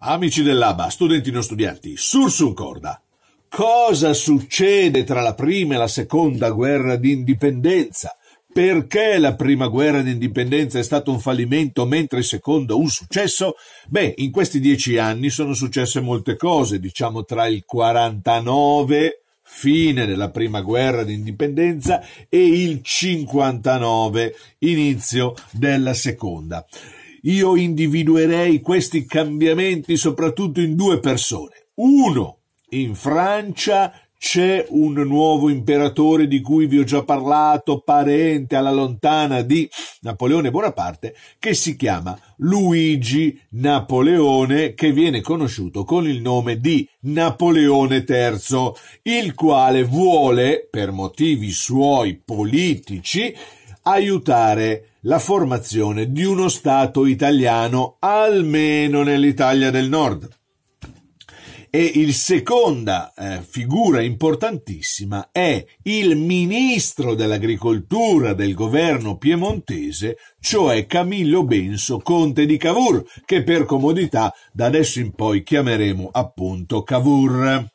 Amici dell'ABA, studenti non studianti, Sursum Corda. Cosa succede tra la prima e la seconda guerra d'indipendenza? Perché la prima guerra d'indipendenza è stato un fallimento mentre il secondo un successo? Beh, in questi dieci anni sono successe molte cose, diciamo tra il 49, fine della prima guerra d'indipendenza, e il 59, inizio della seconda. Io individuerei questi cambiamenti soprattutto in due persone. Uno, in Francia c'è un nuovo imperatore di cui vi ho già parlato, parente alla lontana di Napoleone Bonaparte, che si chiama Luigi Napoleone, che viene conosciuto con il nome di Napoleone III, il quale vuole, per motivi suoi politici, aiutare la formazione di uno Stato italiano almeno nell'Italia del Nord. E il seconda eh, figura importantissima è il ministro dell'agricoltura del governo piemontese, cioè Camillo Benso, conte di Cavour, che per comodità da adesso in poi chiameremo appunto Cavour.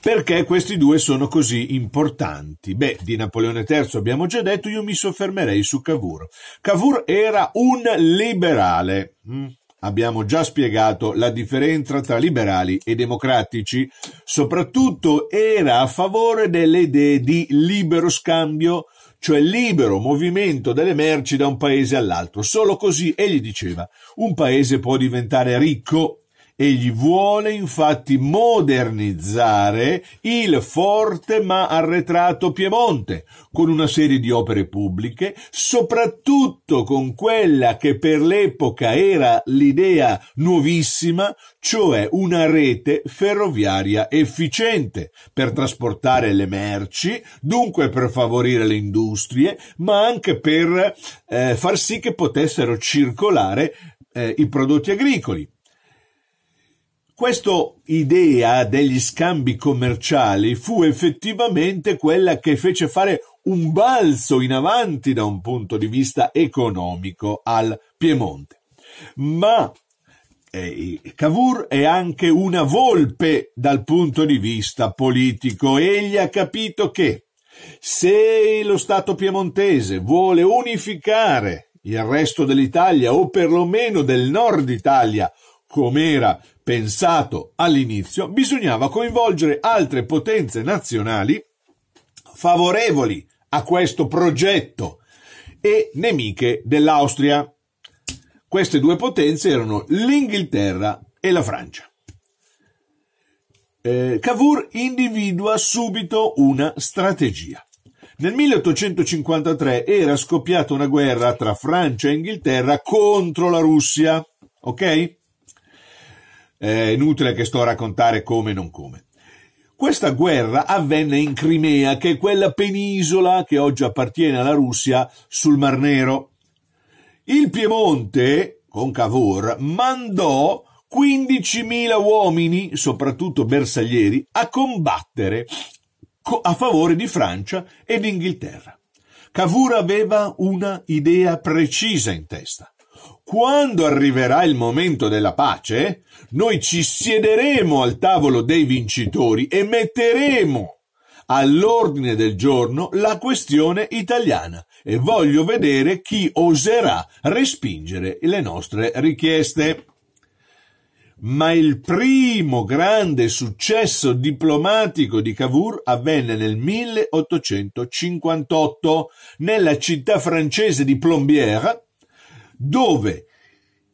Perché questi due sono così importanti? Beh, di Napoleone III abbiamo già detto, io mi soffermerei su Cavour. Cavour era un liberale. Mm? Abbiamo già spiegato la differenza tra liberali e democratici. Soprattutto era a favore delle idee di libero scambio, cioè libero movimento delle merci da un paese all'altro. Solo così, egli diceva, un paese può diventare ricco Egli vuole infatti modernizzare il forte ma arretrato Piemonte con una serie di opere pubbliche, soprattutto con quella che per l'epoca era l'idea nuovissima, cioè una rete ferroviaria efficiente per trasportare le merci, dunque per favorire le industrie, ma anche per eh, far sì che potessero circolare eh, i prodotti agricoli. Questa idea degli scambi commerciali fu effettivamente quella che fece fare un balzo in avanti da un punto di vista economico al Piemonte. Ma eh, Cavour è anche una volpe dal punto di vista politico. Egli ha capito che se lo Stato piemontese vuole unificare il resto dell'Italia o perlomeno del nord Italia come era pensato all'inizio, bisognava coinvolgere altre potenze nazionali favorevoli a questo progetto e nemiche dell'Austria. Queste due potenze erano l'Inghilterra e la Francia. Eh, Cavour individua subito una strategia. Nel 1853 era scoppiata una guerra tra Francia e Inghilterra contro la Russia, ok? È inutile che sto a raccontare come e non come. Questa guerra avvenne in Crimea, che è quella penisola che oggi appartiene alla Russia sul Mar Nero. Il Piemonte, con Cavour, mandò 15.000 uomini, soprattutto bersaglieri, a combattere a favore di Francia ed Inghilterra. Cavour aveva una idea precisa in testa. Quando arriverà il momento della pace, noi ci siederemo al tavolo dei vincitori e metteremo all'ordine del giorno la questione italiana e voglio vedere chi oserà respingere le nostre richieste. Ma il primo grande successo diplomatico di Cavour avvenne nel 1858 nella città francese di Plombières, dove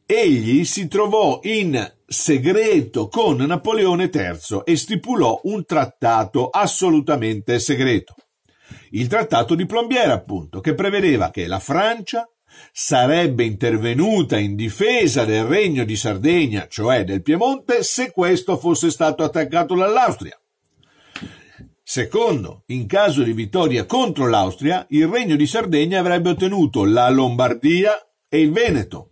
egli si trovò in segreto con Napoleone III e stipulò un trattato assolutamente segreto. Il trattato di Plombiere, appunto, che prevedeva che la Francia sarebbe intervenuta in difesa del regno di Sardegna, cioè del Piemonte, se questo fosse stato attaccato dall'Austria. Secondo, in caso di vittoria contro l'Austria, il regno di Sardegna avrebbe ottenuto la Lombardia e il Veneto.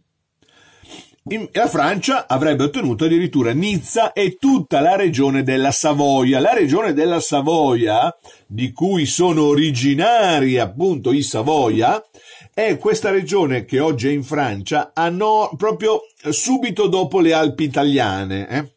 la Francia avrebbe ottenuto addirittura Nizza e tutta la regione della Savoia. La regione della Savoia, di cui sono originari appunto i Savoia, è questa regione che oggi è in Francia, a no, proprio subito dopo le Alpi italiane. Eh?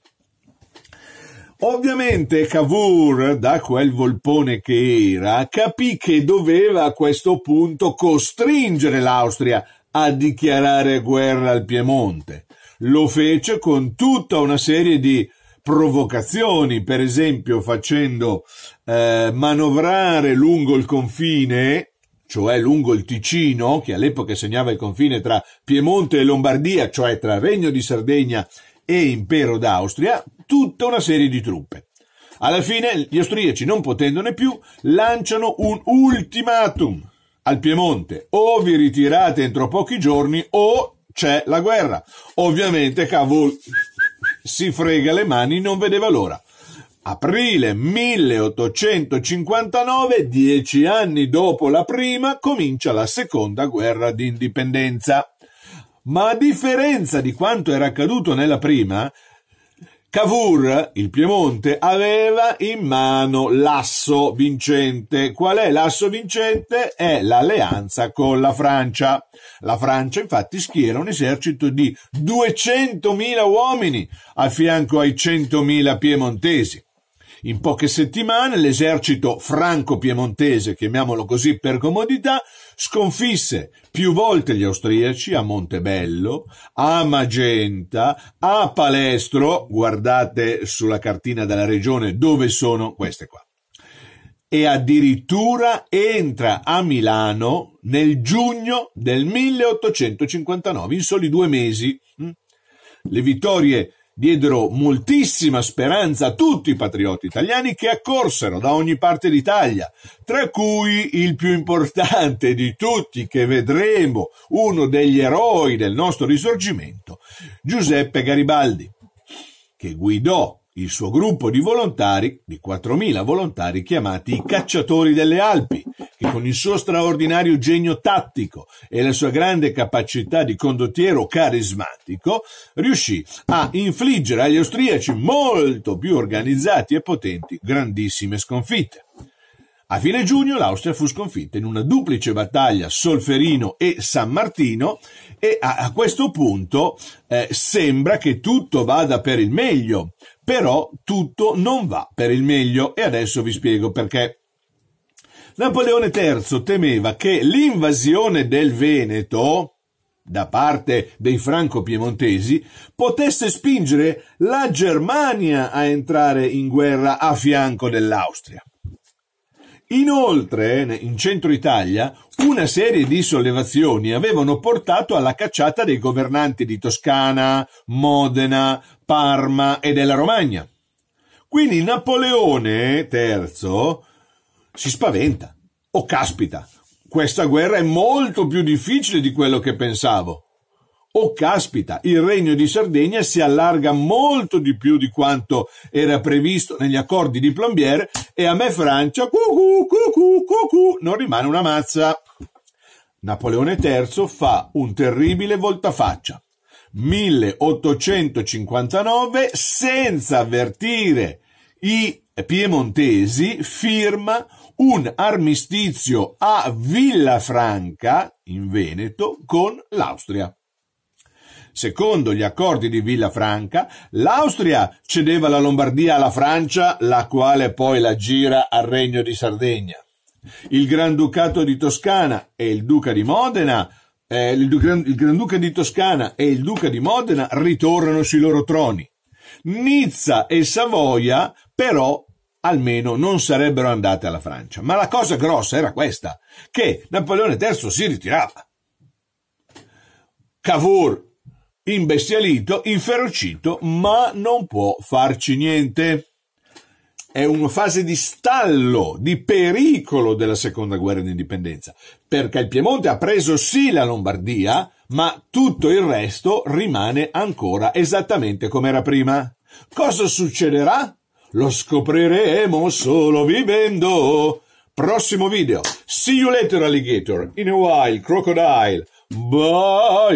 Ovviamente Cavour, da quel volpone che era, capì che doveva a questo punto costringere l'Austria a dichiarare guerra al Piemonte. Lo fece con tutta una serie di provocazioni, per esempio facendo eh, manovrare lungo il confine, cioè lungo il Ticino, che all'epoca segnava il confine tra Piemonte e Lombardia, cioè tra Regno di Sardegna e Impero d'Austria, tutta una serie di truppe. Alla fine gli austriaci, non potendone più, lanciano un ultimatum al Piemonte. O vi ritirate entro pochi giorni o c'è la guerra. Ovviamente Cavour si frega le mani, non vedeva l'ora. Aprile 1859, dieci anni dopo la prima, comincia la seconda guerra d'indipendenza. Ma a differenza di quanto era accaduto nella prima, Cavour, il Piemonte, aveva in mano l'asso vincente. Qual è l'asso vincente? È l'alleanza con la Francia. La Francia infatti schiera un esercito di 200.000 uomini a fianco ai 100.000 piemontesi. In poche settimane l'esercito franco-piemontese, chiamiamolo così per comodità, sconfisse più volte gli austriaci a Montebello, a Magenta, a Palestro, guardate sulla cartina della regione dove sono queste qua. E addirittura entra a Milano nel giugno del 1859, in soli due mesi. Le vittorie diedero moltissima speranza a tutti i patrioti italiani che accorsero da ogni parte d'Italia, tra cui il più importante di tutti che vedremo, uno degli eroi del nostro risorgimento, Giuseppe Garibaldi, che guidò il suo gruppo di volontari, di 4.000 volontari chiamati i cacciatori delle Alpi, che con il suo straordinario genio tattico e la sua grande capacità di condottiero carismatico, riuscì a infliggere agli austriaci molto più organizzati e potenti grandissime sconfitte. A fine giugno l'Austria fu sconfitta in una duplice battaglia Solferino e San Martino e a, a questo punto eh, sembra che tutto vada per il meglio, però tutto non va per il meglio e adesso vi spiego perché. Napoleone III temeva che l'invasione del Veneto, da parte dei franco-piemontesi, potesse spingere la Germania a entrare in guerra a fianco dell'Austria. Inoltre, in centro Italia, una serie di sollevazioni avevano portato alla cacciata dei governanti di Toscana, Modena, Parma e della Romagna. Quindi Napoleone III si spaventa. Oh caspita, questa guerra è molto più difficile di quello che pensavo. Oh caspita, il regno di Sardegna si allarga molto di più di quanto era previsto negli accordi di Plombier e a me Francia, cucù, cucù, cucù, non rimane una mazza. Napoleone III fa un terribile voltafaccia. 1859, senza avvertire i piemontesi, firma un armistizio a Villafranca, in Veneto, con l'Austria. Secondo gli accordi di Villafranca, l'Austria cedeva la Lombardia alla Francia, la quale poi la gira al Regno di Sardegna. Il Granducato di Toscana e il Duca di Modena eh, il, il Granduca di Toscana e il Duca di Modena ritornano sui loro troni. Nizza e Savoia, però, almeno non sarebbero andate alla Francia. Ma la cosa grossa era questa, che Napoleone III si ritirava. Cavour imbestialito, inferocito, ma non può farci niente. È una fase di stallo, di pericolo della seconda guerra d'indipendenza, perché il Piemonte ha preso sì la Lombardia, ma tutto il resto rimane ancora esattamente come era prima. Cosa succederà? Lo scopriremo solo vivendo. Prossimo video. See you later, alligator. In a while, crocodile. Bye.